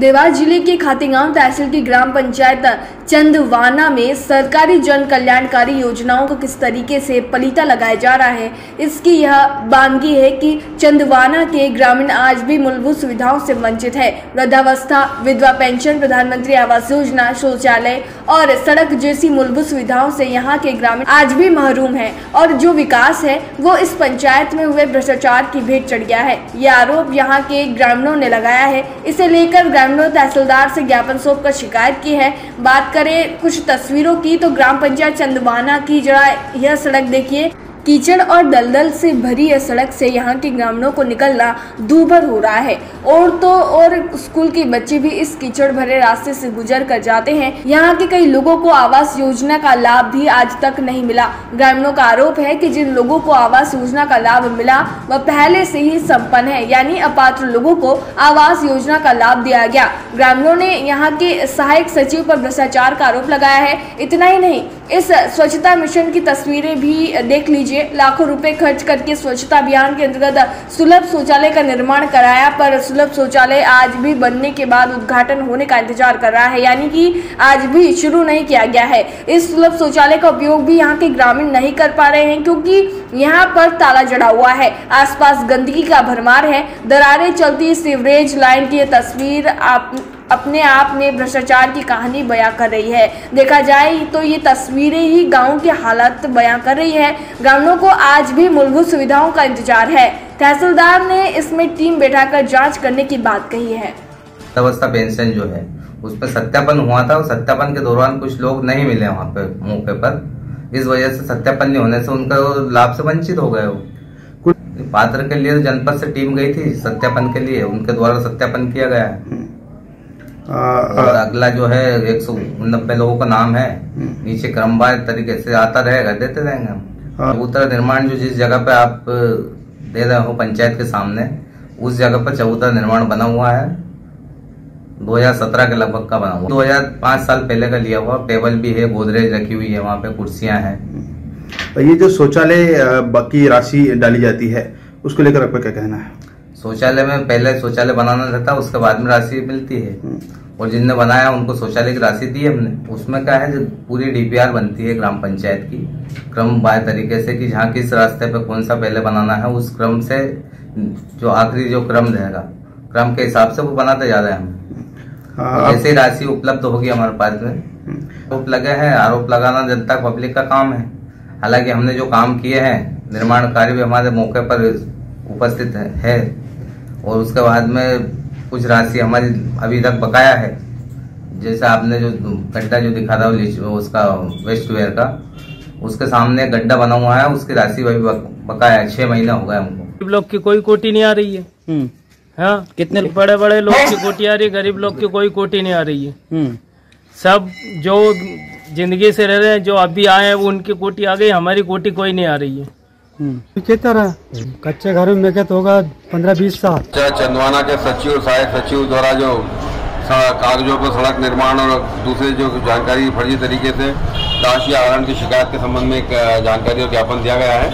देवास ज़िले के खातेगांव तहसील की ग्राम पंचायत चंदवाना में सरकारी जन कल्याणकारी योजनाओं को किस तरीके से पलीता लगाया जा रहा है, इसकी यह बानगी है कि चंदवाना के ग्रामीण आज भी मूलभूत सुविधाओं से वंचित है। वृद्धावस्था, विधवा पेंशन, प्रधानमंत्री आवास योजना, शौचालय और सड़क जैसी मूलभूत सुविधाओं से यहाँ के ग्रामीण आज भी महरूम है और जो विकास है, वो इस पंचायत में हुए भ्रष्टाचार की भेंट चढ़ गया है। ये आरोप यहाँ के ग्रामीणों ने लगाया है। इसे लेकर ग्रामीणों तहसीलदार से ज्ञापन सौंप कर शिकायत की है। बात करें कुछ तस्वीरों की तो ग्राम पंचायत चंदवाना की जरा यह सड़क देखिए। कीचड़ और दलदल से भरी यह सड़क से यहाँ के ग्रामीणों को निकलना दूभर हो रहा है। और तो और स्कूल के बच्चे भी इस कीचड़ भरे रास्ते से गुजर कर जाते हैं। यहाँ के कई लोगों को आवास योजना का लाभ भी आज तक नहीं मिला। ग्रामीणों का आरोप है कि जिन लोगों को आवास योजना का लाभ मिला, वह पहले से ही संपन्न है, यानी अपात्र लोगों को आवास योजना का लाभ दिया गया। ग्रामीणों ने यहाँ के सहायक सचिव पर भ्रष्टाचार का आरोप लगाया है। इतना ही नहीं, इस स्वच्छता मिशन की तस्वीरें भी देख लीजिए। लाखों रुपए खर्च करके स्वच्छता अभियान के अंतर्गत सुलभ शौचालय का निर्माण कराया, पर सुलभ शौचालय आज भी बनने के बाद उद्घाटन होने का इंतज़ार कर रहा है, यानी कि आज भी शुरू नहीं किया गया है। इस सुलभ शौचालय का उपयोग भी यहाँ के ग्रामीण नहीं कर पा रहे हैं, क्योंकि यहाँ पर ताला जड़ा हुआ है, आसपास गंदगी का भरमार है। दरारें चलती, सीवरेज लाइन की तस्वीर आप अपने आप में भ्रष्टाचार की कहानी बयां कर रही है। देखा जाए तो ये तस्वीरें ही गाँव के हालात बयां कर रही है। ग्रामीणों को आज भी मूलभूत सुविधाओं का इंतज़ार है। तहसीलदार ने इसमें टीम बैठाकर जाँच करने की बात कही है। अवस्था पेंशन जो है उस पर सत्यापन हुआ था और सत्यापन के दौरान कुछ लोग नहीं मिले वहाँ पे मौके पर। इस वजह से सत्यापन नहीं होने से उनका लाभ से वंचित हो गए वो। पात्र के लिए जनपद से टीम गई थी सत्यापन के लिए उनके द्वारा सत्यापन किया गया। है और अगला जो है एक सौ नब्बे लोगों का नाम है। नीचे क्रमवार तरीके से आता रहेगा देते रहेंगे हम। चबूतरा निर्माण जो जिस जगह पे आप दे रहे हो पंचायत के सामने उस जगह पर चबूतरा निर्माण बना हुआ है। 2017 के लगभग का बना हुआ। 2005 साल पहले का लिया हुआ टेबल भी है गोदरेज रखी हुई है वहाँ पे कुर्सियाँ हैं। ये जो शौचालय बाकी राशि डाली जाती है उसको लेकर आपका क्या कहना है? शौचालय में पहले शौचालय बनाना रहता उसके बाद में राशि मिलती है। और जिनने बनाया उनको शौचालय की राशि दी हमने। उसमें क्या है जो पूरी डीपीआर बनती है ग्राम पंचायत की क्रम बाय तरीके से कि जहाँ किस रास्ते पे कौन सा पहले बनाना है उस क्रम से जो आखिरी जो क्रम रहेगा क्रम के हिसाब से वो बनाते जा रहे हैं हम। हाँ, जैसे राशि उपलब्ध होगी हमारे पास में। आरोप लगे हैं आरोप लगाना जनता पब्लिक का काम है। हालाँकि हमने जो काम किए हैं निर्माण कार्य भी हमारे मौके पर उपस्थित है। और उसके बाद में कुछ राशि हमारी अभी तक बकाया है। जैसे आपने जो गड्ढा जो दिखा था उसका वेस्ट वेयर का उसके सामने गड्ढा बना हुआ है उसकी राशि वही बकाया है। छह महीना हो गया हमको। गरीब लोग की कोई कोटी नहीं आ रही है। हम्म। हाँ? कितने बड़े बड़े लोग की कोटी आ रही है गरीब लोग की कोई कोटी नहीं आ रही है। हम्म। सब जो ज़िंदगी से रह रहे हैं जो अभी आए हैं वो उनकी कोटी आ गई हमारी कोटी कोई नहीं आ रही है। हम्म। किस कच्चे घरों में तो होगा पंद्रह बीस साल? चंदवाना के सचिव और सहायक सचिव द्वारा जो कागजों पर सड़क निर्माण और दूसरे जो जानकारी फर्जी तरीके से राशि आहरण की शिकायत के संबंध में एक जानकारी और ज्ञापन दिया गया है।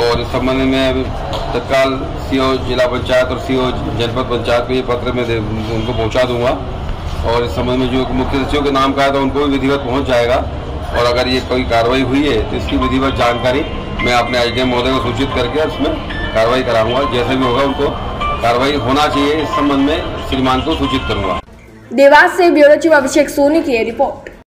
और इस संबंध में तत्काल सीओ जिला पंचायत और सीओ जनपद पंचायत को ये पत्र में उनको पहुँचा दूँगा। और इस संबंध में जो मुख्य सचिव के नाम का है तो उनको भी विधिवत पहुँच जाएगा। और अगर ये कोई कार्रवाई हुई है तो इसकी विधिवत जानकारी मैं अपने आई महोदय को सूचित करके उसमें कार्रवाई कराऊँगा। जैसे भी होगा उनको कार्रवाई होना चाहिए। इस संबंध में श्रीमान को सूचित करूँगा। देवास से ब्यूरो चीफ अभिषेक सोनी की रिपोर्ट।